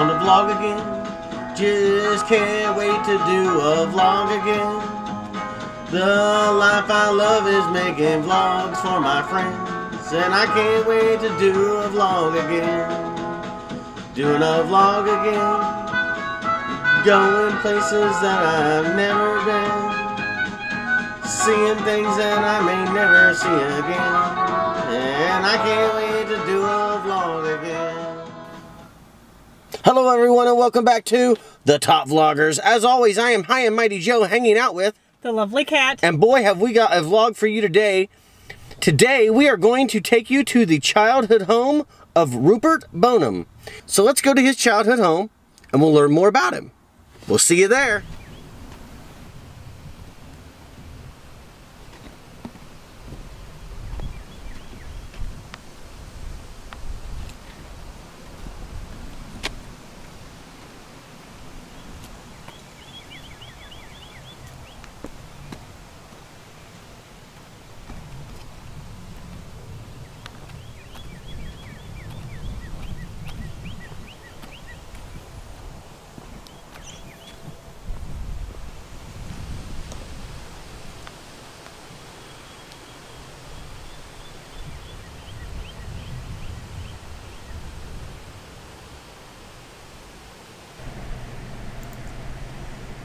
on the vlog again. Just can't wait to do a vlog again. The life I love is making vlogs for my friends, and I can't wait to do a vlog again. Doing a vlog again. Going places that I've never been. Seeing things that I may never see again. And I can't wait to do a Hello, everyone, and welcome back to the Top Vloggers. As always, I am High and Mighty Joe hanging out with, The lovely cat. and boy, have we got a vlog for you today. Today, we are going to take you to the childhood home of Rupert Boneham. So let's go to his childhood home and we'll learn more about him. We'll see you there.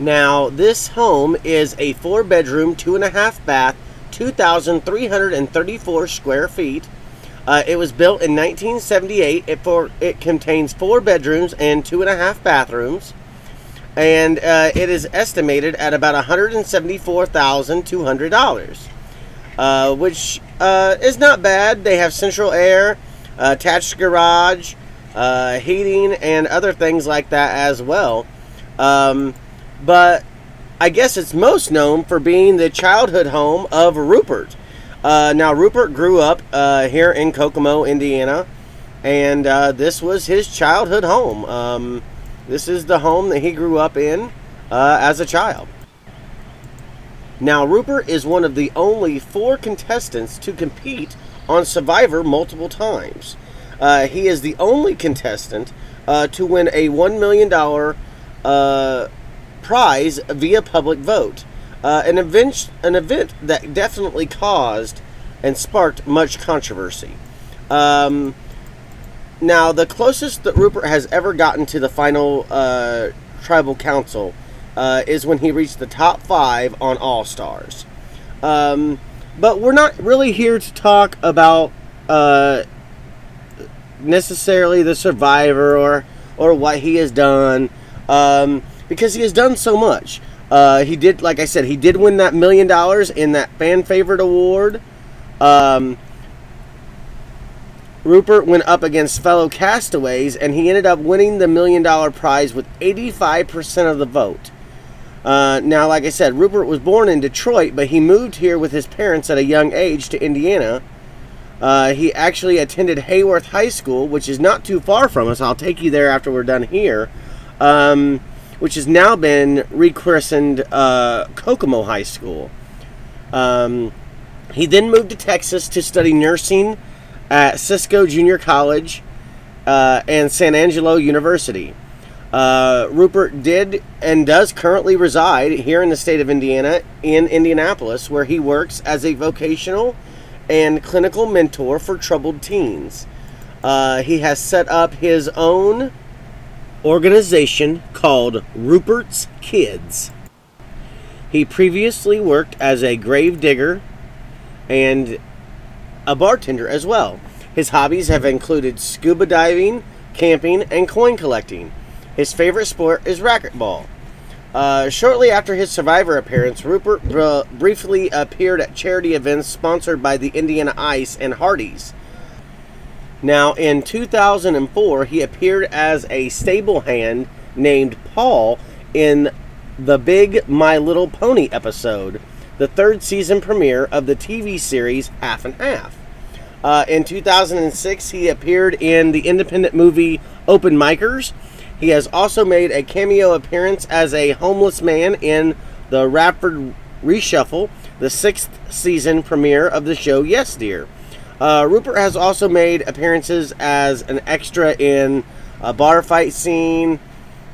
Now, this home is a four bedroom, two and a half bath, 2,334 square feet. Uh, it was built in 1978. It, for, it contains four bedrooms and two and a half bathrooms. And uh, it is estimated at about $174,200, uh, which uh, is not bad. They have central air, uh, attached garage, uh, heating, and other things like that as well. Um, but I guess it's most known for being the childhood home of Rupert. Uh, now, Rupert grew up uh, here in Kokomo, Indiana, and uh, this was his childhood home. Um, this is the home that he grew up in uh, as a child. Now, Rupert is one of the only four contestants to compete on Survivor multiple times. Uh, he is the only contestant uh, to win a $1 million prize via public vote. Uh, an event, an event that definitely caused and sparked much controversy. Um, now, the closest that Rupert has ever gotten to the final uh, tribal council uh, is when he reached the top five on All Stars. Um, but we're not really here to talk about uh, necessarily the survivor or or what he has done. Um, because he has done so much. Uh, he did, like I said, he did win that million dollars in that fan favorite award. Um, Rupert went up against fellow castaways, and he ended up winning the million dollar prize with 85% of the vote. Uh, now, like I said, Rupert was born in Detroit, but he moved here with his parents at a young age to Indiana. Uh, he actually attended Haworth High School, which is not too far from us. I'll take you there after we're done here. Um, which has now been rechristened uh, Kokomo High School. Um, he then moved to Texas to study nursing at Cisco Junior College uh, and San Angelo University. Uh, Rupert did and does currently reside here in the state of Indiana in Indianapolis, where he works as a vocational and clinical mentor for troubled teens. Uh, he has set up his own organization called Rupert's Kids. He previously worked as a grave digger and a bartender as well. His hobbies have included scuba diving, camping, and coin collecting. His favorite sport is racquetball. Uh, shortly after his Survivor appearance, Rupert br- briefly appeared at charity events sponsored by the Indiana Ice and Hardee's. Now, in 2004, he appeared as a stable hand named Paul in the Big My Little Pony episode, the third season premiere of the TV series Half and Half. Uh, in 2006, he appeared in the independent movie Open Micers. He has also made a cameo appearance as a homeless man in the Radford Reshuffle, the sixth season premiere of the show Yes Dear. Uh, Rupert has also made appearances as an extra in a bar fight scene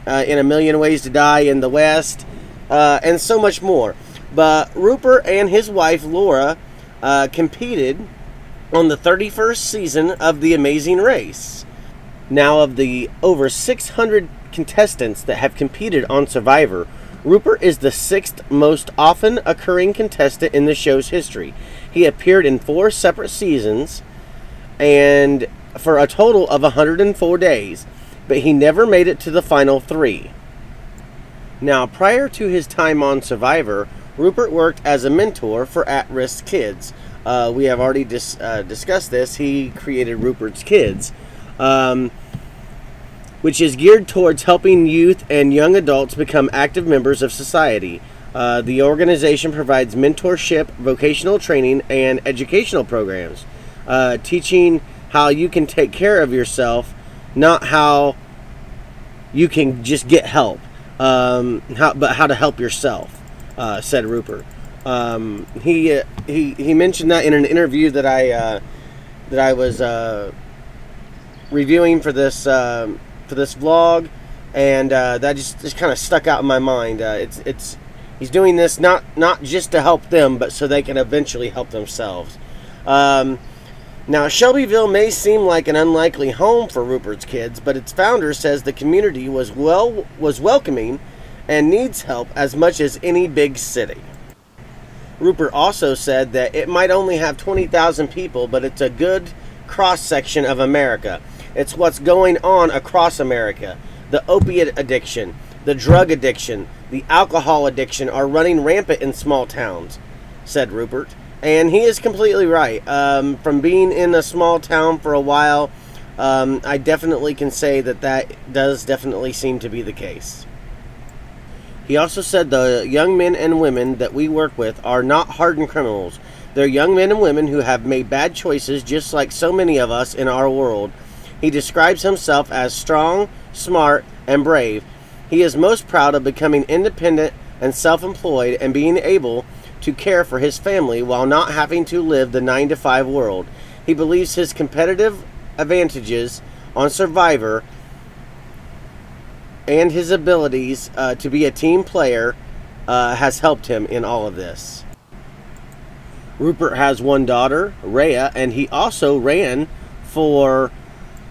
uh, in A Million Ways to Die in the West, uh, and so much more. But Rupert and his wife Laura uh, competed on the 31st season of The Amazing Race. Now, of the over 600 contestants that have competed on Survivor, Rupert is the sixth most often occurring contestant in the show's history. He appeared in four separate seasons and for a total of 104 days, but he never made it to the final three. Now, prior to his time on Survivor, Rupert worked as a mentor for at risk kids. Uh, we have already dis- uh, discussed this. He created Rupert's Kids. Um, which is geared towards helping youth and young adults become active members of society. Uh, the organization provides mentorship, vocational training, and educational programs, uh, teaching how you can take care of yourself, not how you can just get help, um, how, but how to help yourself, uh, said Rupert. Um, he, uh, he he mentioned that in an interview that I uh, that I was reviewing for this for this vlog, and that just, just kind of stuck out in my mind. It's it's he's doing this not not just to help them, but so they can eventually help themselves. Um, now, Shelbyville may seem like an unlikely home for Rupert's kids, but its founder says the community was well was welcoming and needs help as much as any big city. Rupert also said that it might only have 20,000 people, but it's a good cross section of America. It's what's going on across America. The opiate addiction, the drug addiction, the alcohol addiction are running rampant in small towns, said Rupert. And he is completely right. Um, from being in a small town for a while, um, I definitely can say that that does definitely seem to be the case. He also said the young men and women that we work with are not hardened criminals. They're young men and women who have made bad choices just like so many of us in our world he describes himself as strong, smart, and brave. He is most proud of becoming independent and self employed and being able to care for his family while not having to live the 9 to 5 world. He believes his competitive advantages on Survivor and his abilities uh, to be a team player uh, has helped him in all of this. Rupert has one daughter, Rhea, and he also ran for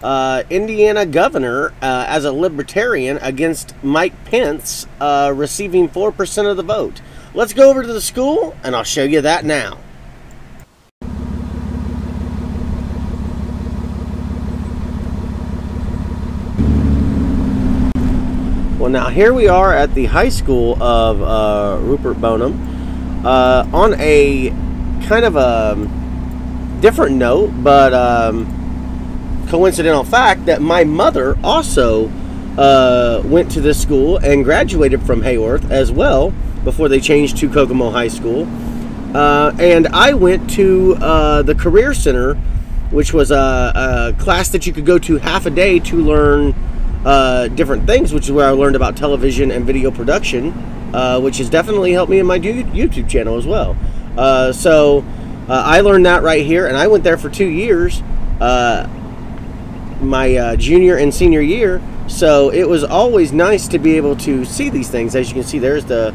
uh, Indiana governor uh, as a libertarian against Mike Pence, uh, receiving 4% of the vote. Let's go over to the school and I'll show you that now. Well, now here we are at the high school of uh, Rupert Boneham uh, on a kind of a different note, but. Um, coincidental fact that my mother also uh, went to this school and graduated from Haworth as well before they changed to Kokomo High School. Uh, and I went to uh, the Career Center, which was a, a, class that you could go to half a day to learn uh, different things, which is where I learned about television and video production, uh, which has definitely helped me in my YouTube channel as well. Uh, so I learned that right here, and I went there for two years my uh, junior and senior year. So it was always nice to be able to see these things. As you can see, there's the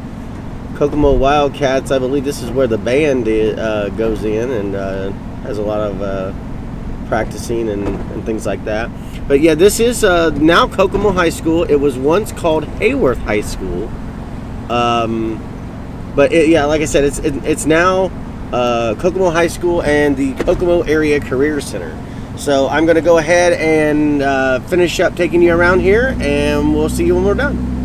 Kokomo Wildcats. I believe this is where the band is, uh, goes in and uh, has a lot of uh, practicing and, and, things like that. But yeah, this is uh, now Kokomo High School. It was once called Haworth High School. Um, but it, yeah, like I said, it's it, it's now uh, Kokomo High School and the Kokomo Area Career Center. So I'm going to go ahead and uh, finish up taking you around here, and we'll see you when we're done.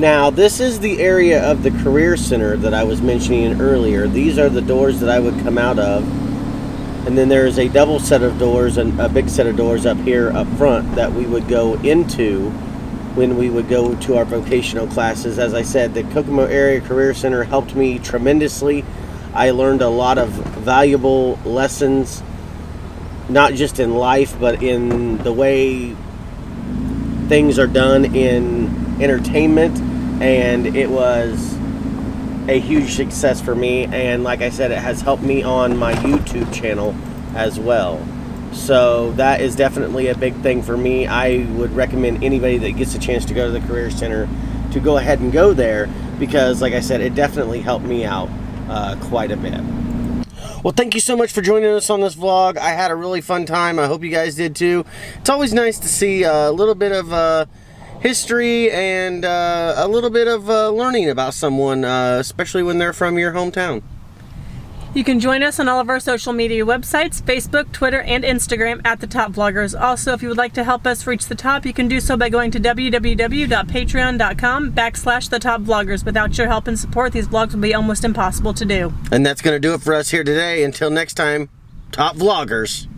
Now, this is the area of the Career Center that I was mentioning earlier. These are the doors that I would come out of. And then there's a double set of doors and a big set of doors up here up front that we would go into when we would go to our vocational classes. As I said, the Kokomo Area Career Center helped me tremendously. I learned a lot of valuable lessons, not just in life, but in the way things are done in entertainment. And it was a huge success for me. And like I said, it has helped me on my YouTube channel as well. So that is definitely a big thing for me. I would recommend anybody that gets a chance to go to the Career Center to go ahead and go there because, like I said, it definitely helped me out uh, quite a bit. Well, thank you so much for joining us on this vlog. I had a really fun time. I hope you guys did too. It's always nice to see a little bit of uh, history and uh, a little bit of uh, learning about someone, uh, especially when they're from your hometown. You can join us on all of our social media websites, Facebook, Twitter, and Instagram at The Top Vloggers. Also, if you would like to help us reach the top, you can do so by going to www.patreon.com backslash The Top Vloggers. Without your help and support, these vlogs will be almost impossible to do. And that's going to do it for us here today. Until next time, Top Vloggers.